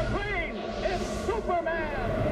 Plane, it's Superman!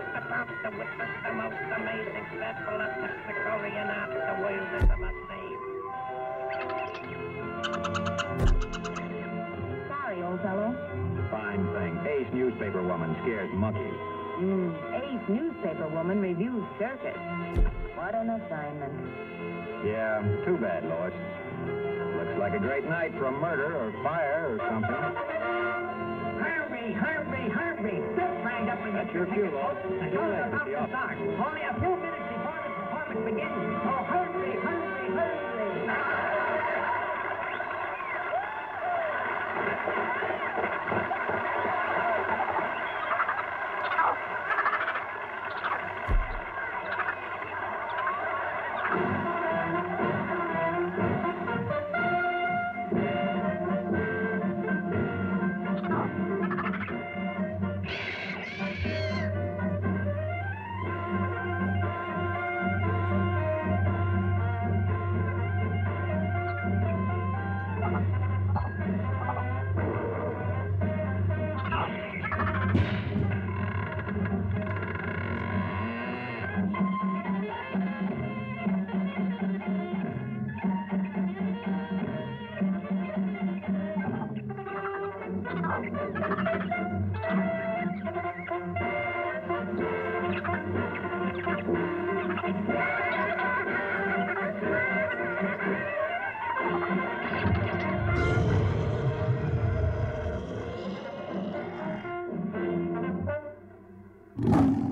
About to witness the most amazing sample of Texicolian art the world has ever seen. Sorry, old fellow. Fine thing. Ace newspaper woman scares monkeys. Mm, Ace newspaper woman reviews circus. What an assignment. Yeah, too bad, Lois. Looks like a great night for a murder or fire or something. Your cue, tickets, Lord. folks. The Too show's late about at the to office. start. Only a Get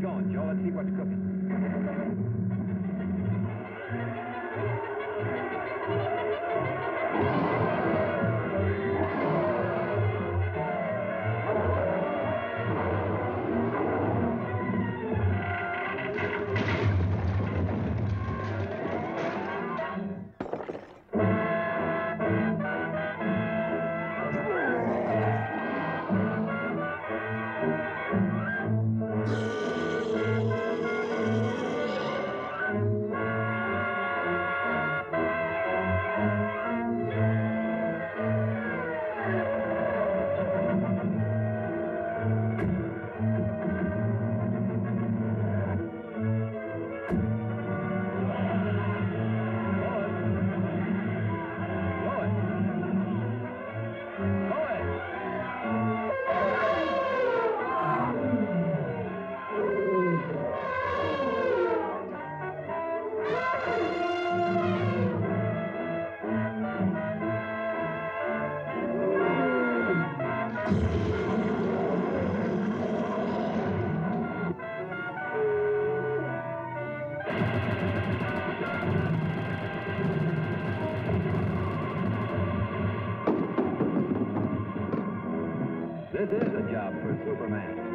going, Joe. Let's see what's cooking. This is a job for Superman.